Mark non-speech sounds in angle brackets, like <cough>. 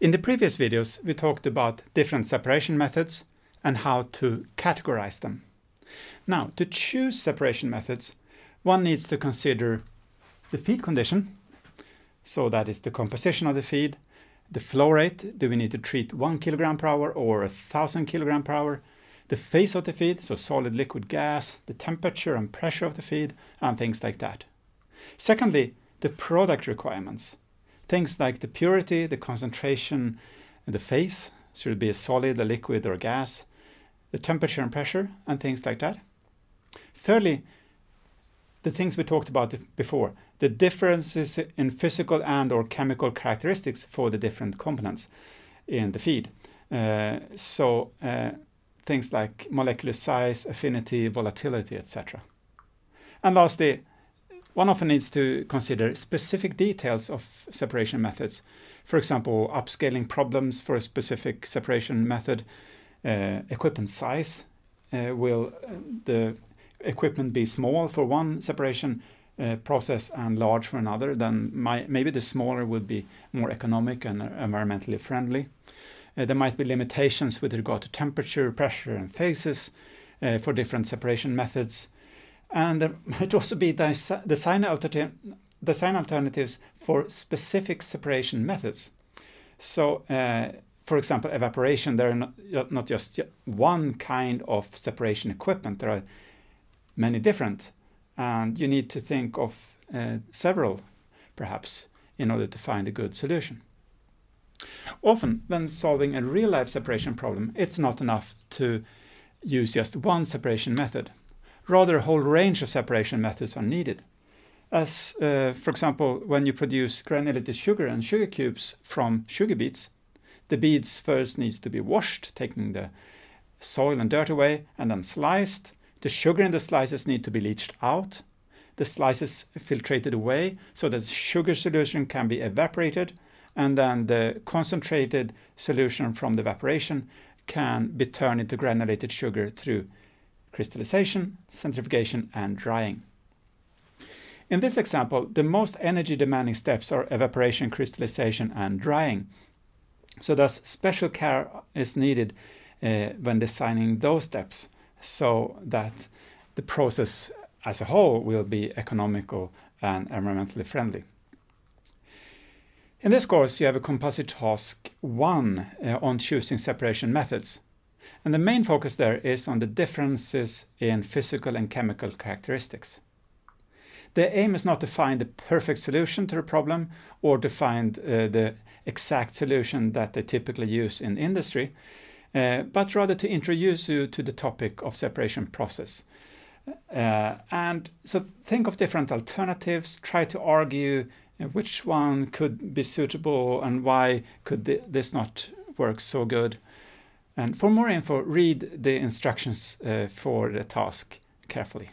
In the previous videos, we talked about different separation methods and how to categorize them. Now, to choose separation methods, one needs to consider the feed condition. So that is the composition of the feed, the flow rate, do we need to treat one kilogram per hour or a thousand kilogram per hour, the phase of the feed, so solid, liquid, gas, the temperature and pressure of the feed, and things like that. Secondly, the product requirements. Things like the purity, the concentration, and the phase, should it be a solid, a liquid, or a gas, the temperature and pressure, and things like that. Thirdly, the things we talked about before, the differences in physical and or chemical characteristics for the different components in the feed. Uh, so uh, things like molecular size, affinity, volatility, etc. And lastly, one often needs to consider specific details of separation methods. For example, upscaling problems for a specific separation method, uh, equipment size. Uh, will uh, the equipment be small for one separation uh, process and large for another? Then my, maybe the smaller would be more economic and environmentally friendly. Uh, there might be limitations with regard to temperature, pressure, and phases uh, for different separation methods. And <laughs> there might also be design, alternative, design alternatives for specific separation methods. So, uh, for example, evaporation, there are not, not just one kind of separation equipment, there are many different. And you need to think of uh, several, perhaps, in order to find a good solution. Often, when solving a real-life separation problem, it's not enough to use just one separation method. Rather, a whole range of separation methods are needed. As, uh, for example, when you produce granulated sugar and sugar cubes from sugar beets, the beads first needs to be washed, taking the soil and dirt away, and then sliced. The sugar in the slices need to be leached out. The slices filtrated away so that sugar solution can be evaporated, and then the concentrated solution from the evaporation can be turned into granulated sugar through crystallization, centrifugation, and drying. In this example, the most energy demanding steps are evaporation, crystallization, and drying. So thus special care is needed uh, when designing those steps so that the process as a whole will be economical and environmentally friendly. In this course, you have a compulsory task 1 uh, on choosing separation methods. And the main focus there is on the differences in physical and chemical characteristics. The aim is not to find the perfect solution to the problem or to find uh, the exact solution that they typically use in industry, uh, but rather to introduce you to the topic of separation process. Uh, and so think of different alternatives, try to argue uh, which one could be suitable and why could th this not work so good. And for more info, read the instructions uh, for the task carefully.